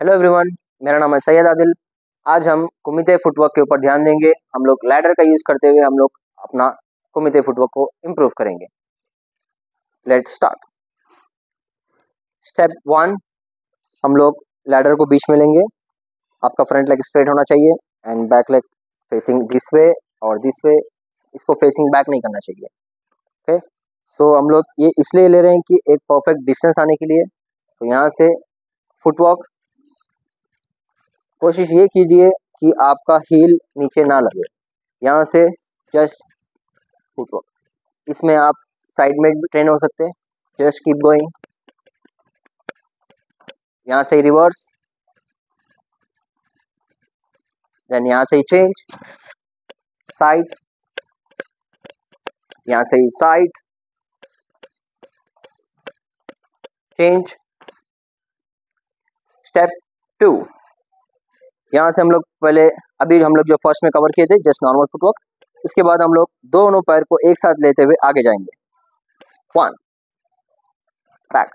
Hello everyone मेरा नाम है सैयद आदिल। आज हम कुमिते फुटवर्क के ऊपर ध्यान देंगे। हम लोग लैडर का यूज़ करते हुए हम लोग अपना कुमिते फुटवर्क को इम्प्रूव करेंगे। लेट स्टार्ट स्टेप वन हम लोग लैडर को बीच में लेंगे। आपका फ्रंट लेग स्ट्रेट होना चाहिए and back leg facing this way और दिस वे इसको फेसिंग बैक नहीं करना चाहिए। ओके सो हम लोग ये इसलिए ले रहे हैं कि एक परफेक्ट डिस्टेंस आने के लिए। तो यहाँ से फुटवर्क कोशिश ये कीजिए कि आपका हील नीचे ना लगे। यहाँ से जस्ट फुटवर्क इसमें आप साइड में भी ट्रेन हो सकते हैं। Just keep going. यहाँ से रिवर्स। देन यहाँ से चेंज। साइड। यहाँ से साइड। चेंज। Step to. यहाँ से हम लोग पहले, अभी हम लोग जो फ़र्स्ट में कवर किए थे जस्ट नॉर्मल फुटवर्क इसके बाद हम लोग दोनों पैर को एक साथ लेते हुए आगे जाएँगे। One back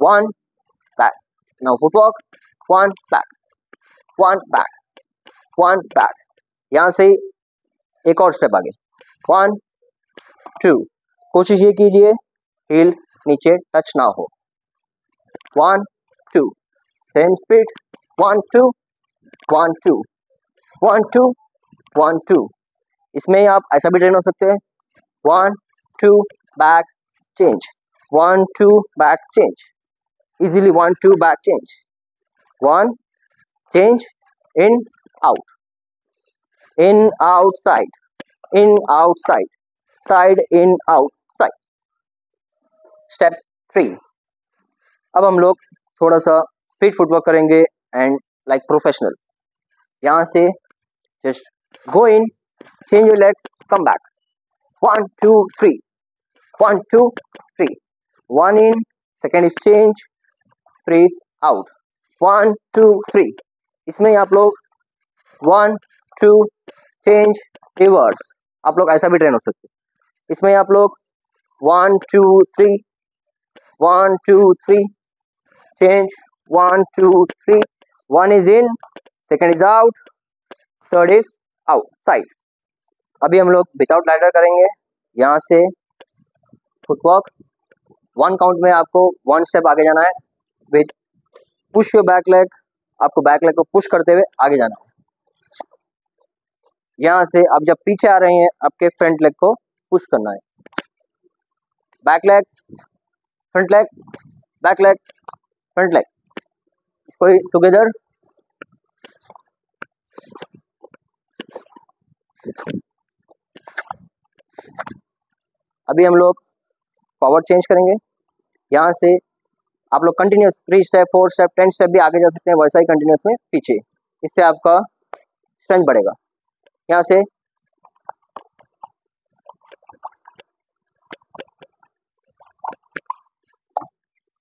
one back now footwork one back one back one back यहाँ से एक और स्टेप आगे। वन टू कोशिश ये कीजिए हील नीचे टच ना हो। One two same speed one two one two one two one two इसमें आप ऐसा भी ट्रेन हो सकते हैं। One two back change one two back change easily one two back change one change in out in out side in out side side in out side step three अब हम लोग थोड़ा सा स्पीड फुटवर्क करेंगे। And like professional यहाँ से just go in change your leg come back one two three one two three one in second is change three is out one two three इसमें आप लोग वन टू चेंज रिवर्स आप लोग ऐसा भी train हो सकते इसमें आप लोग one two three one two three change one two three one is in second is out third is out side अभी हम लोग विदाउट लाइडर करेंगे। यहाँ से फुटवर्क वन काउंट में आपको वन स्टेप आगे जाना है। With push your back leg आपको बैक लेग को पुश करते हुए आगे जाना है। यहाँ से आप जब पीछे आ रहे हैं, आपके फ्रंट लेग को पुश करना है। Back leg front leg back leg front leg together अभी हम लोग पावर चेंज करेंगे। यहाँ से आप लोग continuous three step four step ten step भी आगे जा सकते हैं, वैसा ही कंटिन्यूस में पीछे। इससे आपका स्ट्रेंथ बढ़ेगा। यहाँ से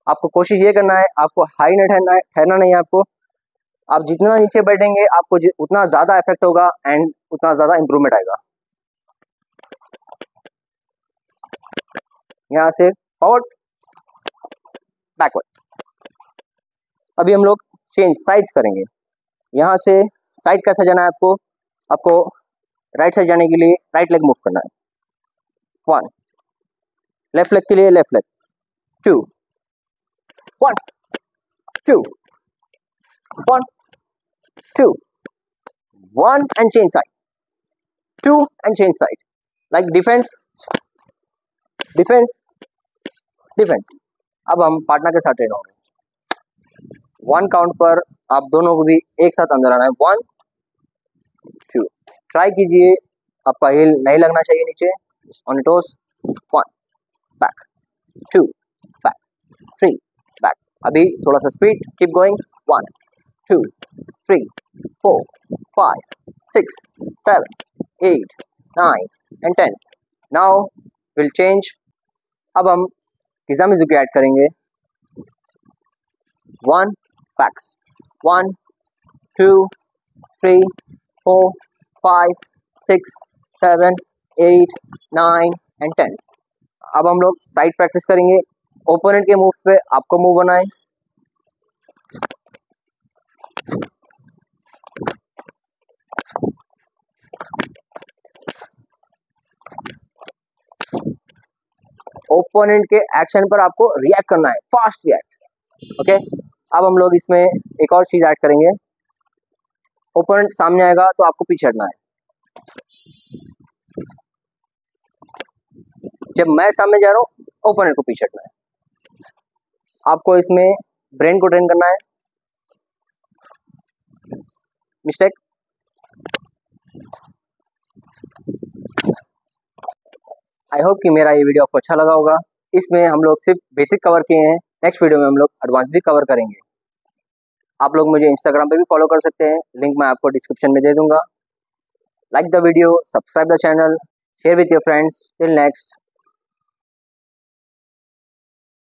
आपको कोशिश ये करना है, आपको हाई न ठहरना है, ठहरना नहीं है आपको। आप जितना नीचे बैठेंगे, आपको उतना ज़्यादा इफ़ेक्ट होगा एंड उतना ज़्यादा इम्प्रूवमेंट आएगा। यहाँ से फॉरवर्ड बैकवर्ड अभी हम लोग चेंज साइड्स करेंगे। यहाँ से साइड कैसे जाना है आपको? आपको राइट साइड जाने के लिए राइट लेग मूव करना है। वन लेफ़्ट लेग के लिए left leg two One, two, one, two, one and change side, two and change side. Like defense, defense, defense. अब हम पार्टनर के साथ ट्रेन होंगे। वन काउंट पर आप दोनों को भी एक साथ अंदर आना है। वन टू ट्राई कीजिए। आपका हिल नहीं लगना चाहिए नीचे। On toes one back two back three अभी थोड़ा सा speed keep going one two three four five six seven eight nine and ten now will change अब हम किजा म्यूज़िक ऐड करेंगे. One back one two three four five six seven eight nine and ten अब हम लोग side practice करेंगे. Opponent के move पे आपको मूव बनाए। ओपोनेंट के एक्शन पर आपको रिएक्ट करना है फास्ट रिएक्ट ओके? अब हम लोग इसमें एक और चीज़ ऐड करेंगे। ओपोनेंट सामने आएगा तो आपको पीछे हटना है। जब मैं सामने जा रहा हूँ ओपोनेंट को पीछे हटना है। आपको इसमें ब्रेन को ट्रेन करना है। मिस्टेक आई होप कि मेरा ये वीडियो आपको अच्छा लगा होगा। इसमें हम लोग सिर्फ़ बेसिक कवर किए हैं। नेक्स्ट वीडियो में हम लोग एडवांस भी कवर करेंगे। आप लोग मुझे इंस्टाग्राम पे भी फॉलो कर सकते हैं। लिंक मैं आपको डिस्क्रिप्शन में दे दूँगा। Like the video subscribe the channel share with your friends till next